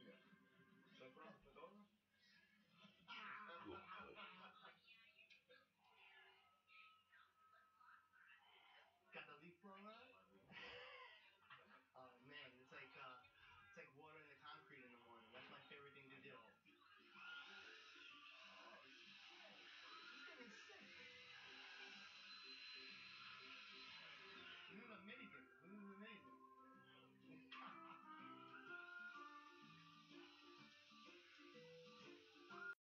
Junior. Zo praat